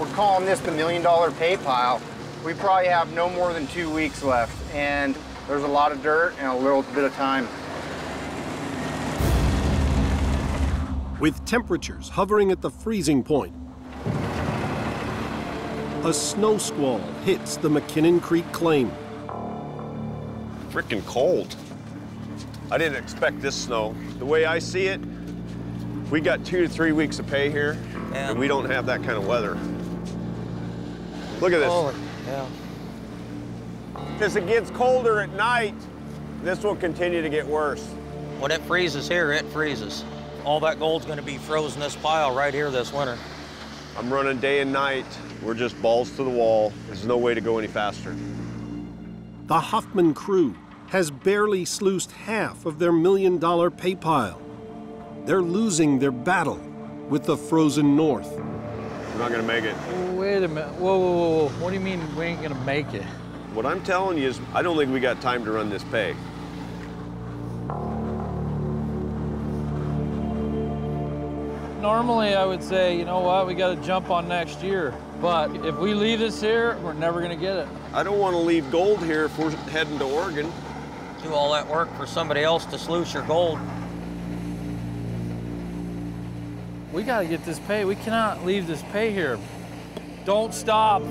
We're calling this the million dollar pay pile. We probably have no more than two weeks left, and there's a lot of dirt and a little bit of time. With temperatures hovering at the freezing point, a snow squall hits the McKinnon Creek claim. Freaking cold. I didn't expect this snow. The way I see it, we got two to three weeks of pay here, Yeah. and we don't have that kind of weather. Look at this. Holy, yeah. As it gets colder at night, this will continue to get worse. When it freezes here, it freezes. All that gold's gonna be frozen this pile right here this winter. I'm running day and night. We're just balls to the wall. There's no way to go any faster. The Hoffman crew has barely sluiced half of their million dollar pay pile. They're losing their battle with the frozen north. We're not gonna make it. Wait a minute. Whoa, whoa, whoa, whoa. What do you mean we ain't gonna make it? What I'm telling you is, I don't think we got time to run this pay. Normally, I would say, you know what, we got to jump on next year. But if we leave this here, we're never gonna get it. I don't want to leave gold here if we're heading to Oregon. Do all that work for somebody else to sluice your gold. We got to get this pay. We cannot leave this pay here. Don't stop.